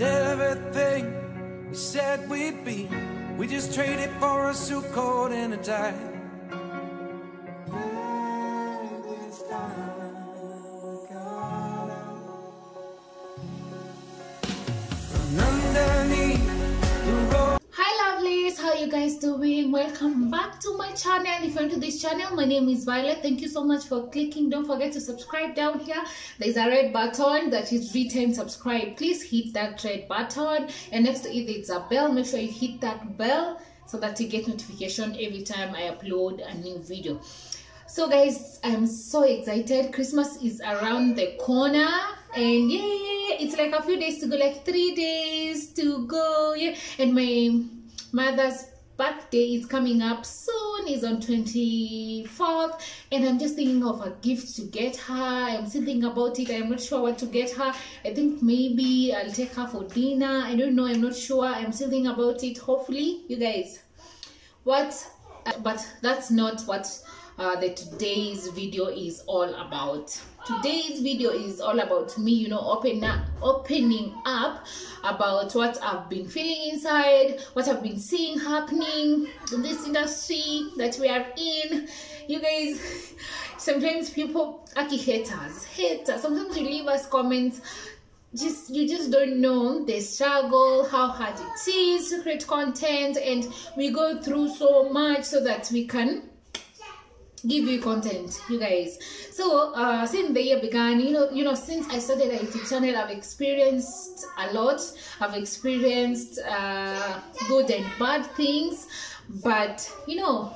Everything we said we'd be, we just traded for a suit coat and a tie. Guys doing? Welcome back to my channel. If you're into this channel, my name is Violet. Thank you so much for clicking. Don't forget to subscribe down here. There's a red button that is written subscribe. Please hit that red button and next to it it's a bell. Make sure you hit that bell so that you get notification every time I upload a new video. So guys, I'm so excited. Christmas is around the corner and yeah, it's like a few days to go, like three days to go. Yeah, and my mother's birthday is coming up soon is on 24th and i'm just thinking of a gift to get her. I'm still thinking about it. I'm not sure what to get her. I think maybe i'll take her for dinner. I don't know. I'm not sure. I'm still thinking about it. Hopefully you guys what but that's not what uh, the today's video is all about. Today's video is all about me you know open up, opening up about what i've been feeling inside what i've been seeing happening in this industry that we are in. You guys sometimes people aki haters haters sometimes you leave us comments just you just don't know the struggle how hard it is to create content and we go through so much so that we can give you content you guys. So uh since the year began you know you know since i started a youtube channel i've experienced a lot. I've experienced uh good and bad things. But you know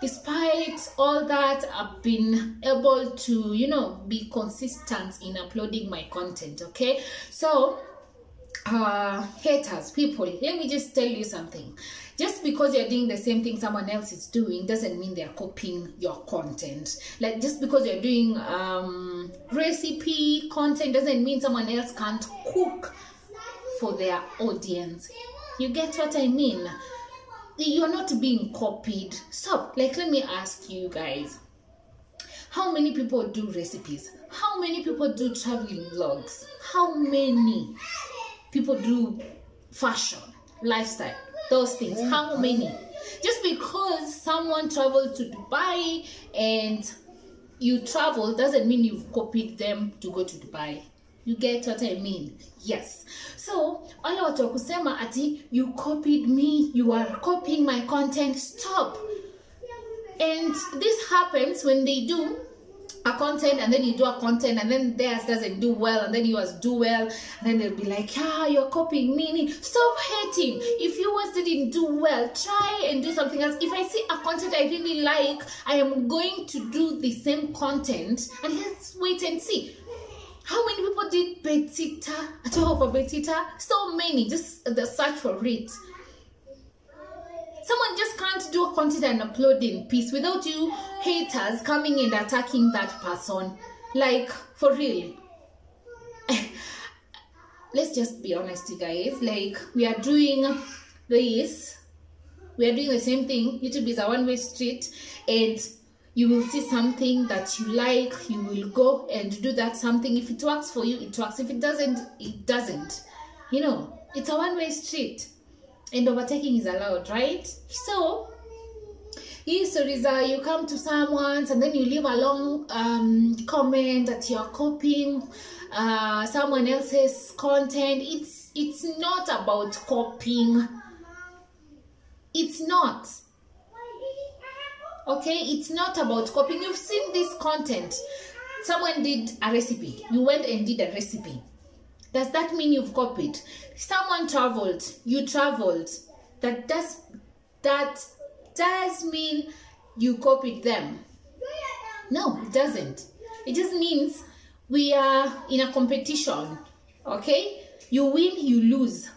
despite all that i've been able to you know be consistent in uploading my content okay? So uh haters people let me just tell you something. Just because you're doing the same thing someone else is doing doesn't mean they're copying your content. Like just because you're doing um recipe content doesn't mean someone else can't cook for their audience. You get what i mean? You're not being copied. Stop. Like let me ask you guys. How many people do recipes? How many people do traveling vlogs? How many people do fashion lifestyle those things. Mm-hmm. How many? Just because someone traveled to dubai and you travel doesn't mean you've copied them to go to dubai. You get what i mean? Yes. So wale watu wa kusema ati you copied me you are copying my content. Stop. And this happens when they do a content and then you do a content and then theirs doesn't do well and then yours do well. And then they'll be like yeah you're copying me stop hating. If yours didn't do well try and do something else. If i see a content i really like i am going to do the same content and let's wait and see. How many people did betita? At all for betita? So many. Just the search for it someone just can't do a content and upload in peace without you haters coming and attacking that person. Like for real. Let's just be honest you guys. Like we are doing this. We are doing the same thing. Youtube is a one-way street. And you will see something that you like. You will go and do that something. If it works for you it works. If it doesn't it doesn't. You know it's a one-way street and overtaking is allowed right? So stories are you come to someone's and then you leave a long um, comment that you're copying uh, someone else's content. It's it's not about copying. It's not. Okay? It's not about copying. You've seen this content. Someone did a recipe. You went and did a recipe does that mean you've copied? Someone traveled you traveled. That does that does mean you copied them. No it doesn't. It just means we are in a competition okay? You win you lose.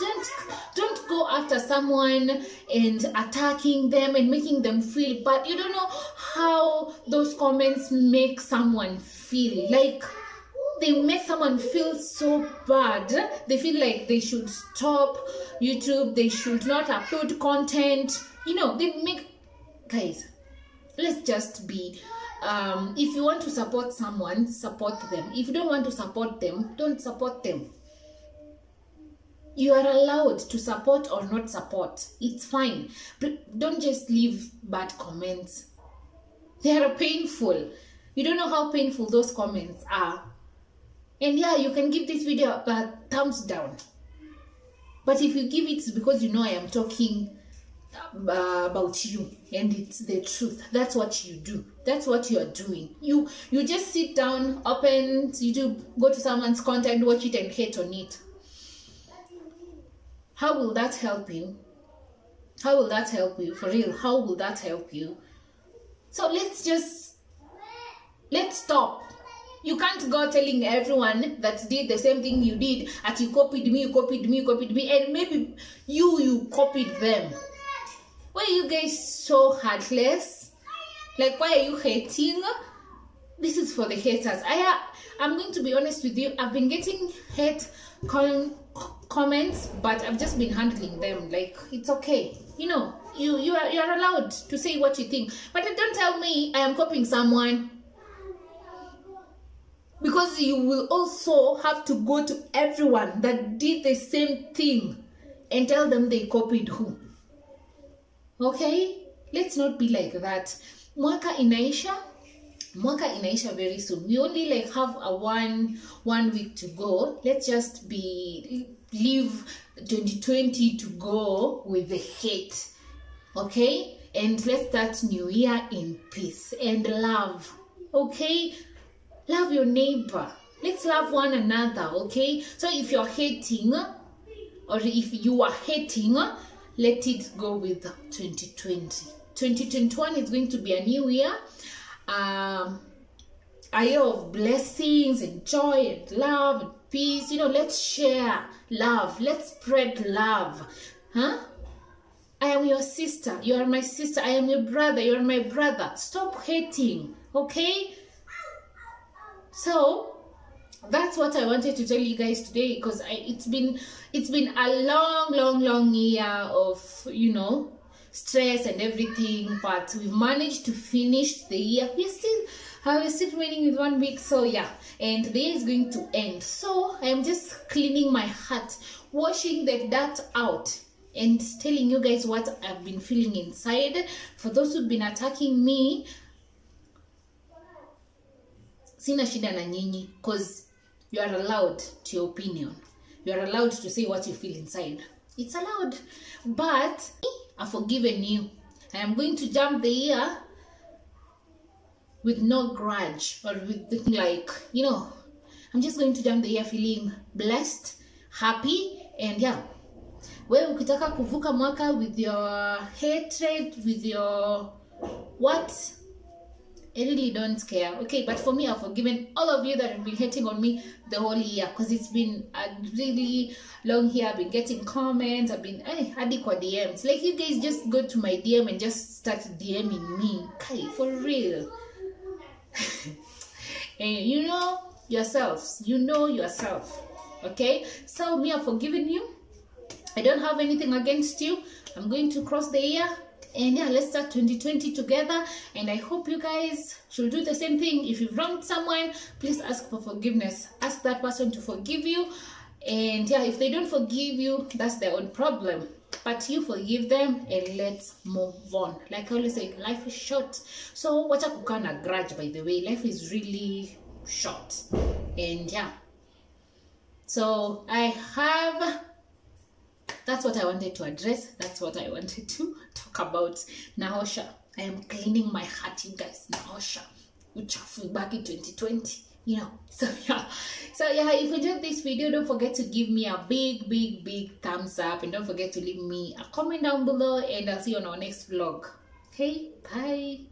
Don't don't go after someone and attacking them and making them feel bad. You don't know how those comments make someone feel. Like they make someone feel so bad. They feel like they should stop youtube. They should not upload content. You know they make guys let's just be um, if you want to support someone support them. If you don't want to support them don't support them. You are allowed to support or not support. It's fine. But don't just leave bad comments. They are painful. You don't know how painful those comments are and yeah you can give this video a thumbs down. But if you give it because you know i am talking uh, about you. And it's the truth. That's what you do. That's what you are doing. You you just sit down open youtube go to someone's content watch it and hate on it. How will that help you? How will that help you? For real how will that help you? So let's just let's stop you can't go telling everyone that did the same thing you did that you copied me you copied me you copied me and maybe you you copied them. Why are you guys so heartless? Like why are you hating? This is for the haters. I uh, i'm going to be honest with you. I've been getting hate com- comments but i've just been handling them. Like it's okay. You know you you are you're allowed to say what you think. But don't tell me i am copying someone because you will also have to go to everyone that did the same thing and tell them they copied who. Okay? Let's not be like that. Mwaka inaisha. Mwaka inaisha very soon. We only like have a one one week to go. Let's just be leave 2020 to go with the hate. Okay? And let's start new year in peace and love. Okay love your neighbor. Let's love one another okay? So if you're hating or if you are hating let it go with 2020 2021 is going to be a new year. Um a year of blessings and joy and love and peace. You know let's share love. Let's spread love. Huh? I am your sister. You are my sister. I am your brother. You are my brother. Stop hating okay so that's what i wanted to tell you guys today because it's been it's been a long long long year of you know stress and everything but we've managed to finish the year. We're still uh, we're still remaining with one week so yeah and year is going to end. So i'm just cleaning my heart washing the dirt out and telling you guys what i've been feeling inside. For those who've been attacking me sina shida na nyinyi cause you are allowed to your opinion. You are allowed to say what you feel inside. It's allowed but i've forgiven you. I am going to jump the year with no grudge or with like you know i'm just going to jump the year feeling blessed happy and yeah. We ukitaka kuvuka mwaka with your hatred with your what I really don't care. Okay, but for me, I've forgiven all of you that have been hating on me the whole year because it's been a really long year. I've been getting comments. I've been eh, kwa DMs. Like you guys just go to my DM and just start DMing me. Kai, for real. and you know yourselves. You know yourself. Okay, so me, I've forgiven you. I don't have anything against you. I'm going to cross the year and yeah let's start 2020 together. And i hope you guys should do the same thing. If you've wronged someone please ask for forgiveness. Ask that person to forgive you. And yeah if they don't forgive you that's their own problem. But you forgive them and let's move on. Like i always say life is short. So wacha kukaa na grudge by the way. Life is really short. And yeah. So i have that's what I wanted to address. That's what I wanted to talk about. Naosha. I am cleaning my heart, you guys. Naosha. Uchafu back in 2020. You know. So yeah. So yeah, if you enjoyed this video, don't forget to give me a big, big, big thumbs up. And don't forget to leave me a comment down below. And I'll see you on our next vlog. Okay? Bye.